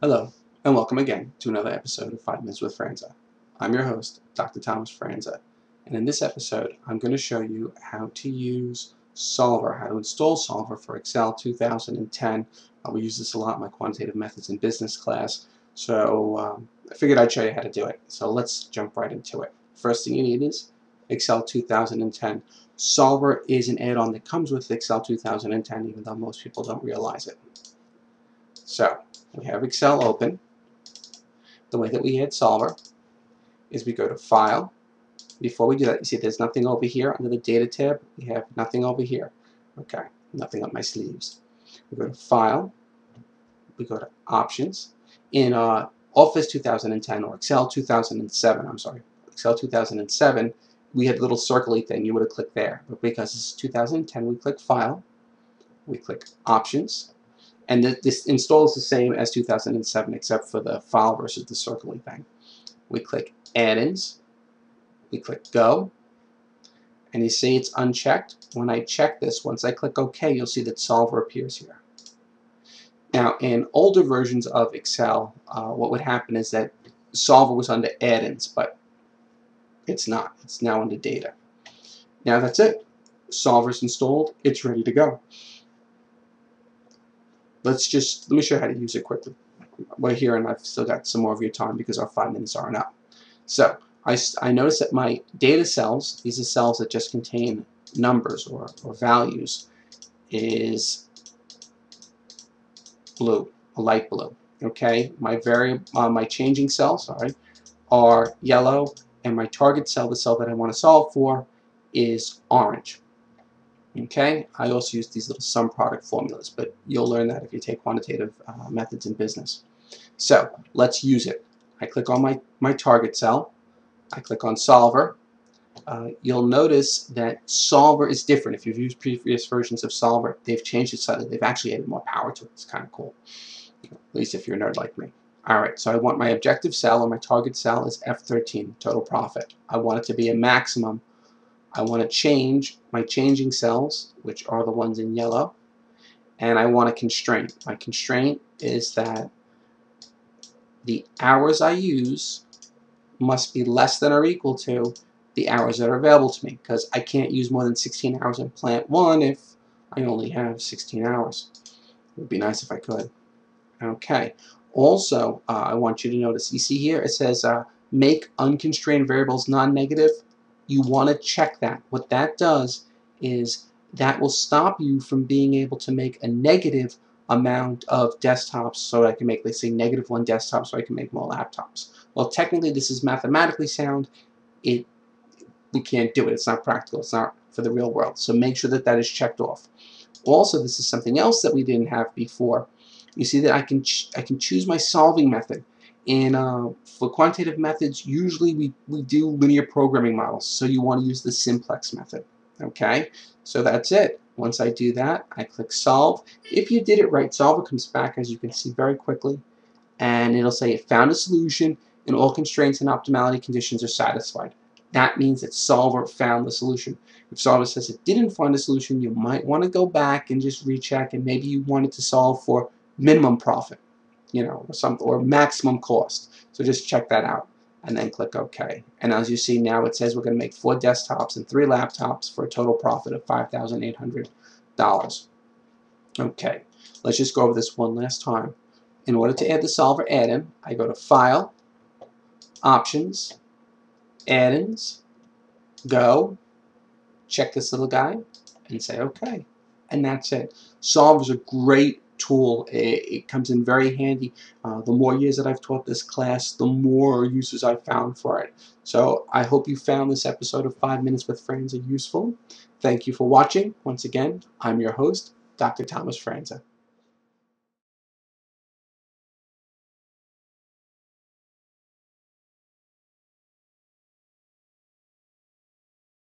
Hello, and welcome again to another episode of 5 Minutes with Franza. I'm your host, Dr. Thomas Franza, and in this episode, I'm going to show you how to use Solver, how to install Solver for Excel 2010. Uh, we use this a lot in my quantitative methods in business class, so um, I figured I'd show you how to do it. So let's jump right into it. First thing you need is Excel 2010. Solver is an add-on that comes with Excel 2010, even though most people don't realize it. So, we have Excel open. The way that we add Solver is we go to File. Before we do that, you see there's nothing over here under the Data tab. We have nothing over here. Okay, nothing up my sleeves. We go to File. We go to Options. In uh, Office 2010 or Excel 2007, I'm sorry, Excel 2007, we had a little circly thing. You would have clicked there. But because it's 2010, we click File. We click Options and th this install is the same as 2007 except for the file versus the circling thing. We click add-ins, we click go, and you see it's unchecked. When I check this, once I click OK, you'll see that Solver appears here. Now, in older versions of Excel, uh, what would happen is that Solver was under add-ins, but it's not. It's now under data. Now that's it. Solver's installed. It's ready to go let's just, let me show you how to use it quickly. We're here and I've still got some more of your time because our five minutes aren't up. So I, I notice that my data cells, these are cells that just contain numbers or, or values, is blue, a light blue. Okay, my vari uh, my changing cells, sorry, are yellow, and my target cell, the cell that I want to solve for, is orange. Okay, I also use these little sum product formulas, but you'll learn that if you take quantitative uh, methods in business. So let's use it. I click on my, my target cell. I click on Solver. Uh, you'll notice that Solver is different. If you've used previous versions of Solver, they've changed it slightly. They've actually added more power to it. It's kind of cool, at least if you're a nerd like me. Alright, so I want my objective cell or my target cell is F13, total profit. I want it to be a maximum I want to change my changing cells, which are the ones in yellow, and I want a constraint. My constraint is that the hours I use must be less than or equal to the hours that are available to me because I can't use more than 16 hours in plant 1 if I only have 16 hours. It would be nice if I could. Okay. Also, uh, I want you to notice, you see here, it says uh, make unconstrained variables non-negative you want to check that. What that does is that will stop you from being able to make a negative amount of desktops so I can make, let's say, negative one desktop so I can make more laptops. Well, technically this is mathematically sound. It We can't do it. It's not practical. It's not for the real world. So make sure that that is checked off. Also, this is something else that we didn't have before. You see that I can, I can choose my solving method. And uh, for quantitative methods, usually we, we do linear programming models, so you want to use the simplex method. Okay, so that's it. Once I do that, I click Solve. If you did it right, Solver comes back, as you can see very quickly, and it'll say it found a solution and all constraints and optimality conditions are satisfied. That means that Solver found the solution. If Solver says it didn't find a solution, you might want to go back and just recheck, and maybe you wanted to solve for minimum profit you know, or some or maximum cost. So just check that out and then click OK. And as you see now it says we're going to make four desktops and three laptops for a total profit of $5,800. Okay, let's just go over this one last time. In order to add the solver add-in, I go to File, Options, Add-ins, Go, check this little guy, and say OK. And that's it. Solver is a great tool. It, it comes in very handy. Uh, the more years that I've taught this class, the more uses I've found for it. So I hope you found this episode of 5 Minutes with Franza useful. Thank you for watching. Once again, I'm your host, Dr. Thomas Franza.